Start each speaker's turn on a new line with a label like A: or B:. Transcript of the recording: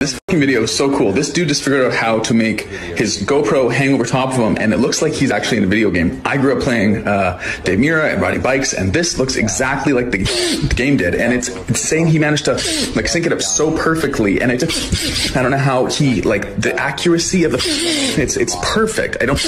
A: This fucking video is so cool. This dude just figured out how to make his GoPro hang over top of him, and it looks like he's actually in a video game. I grew up playing uh, Dave Mirra and riding bikes, and this looks exactly like the, the game did. And it's, insane. he managed to like sync it up so perfectly, and it just I don't know how he like the accuracy of the it's it's perfect. I don't.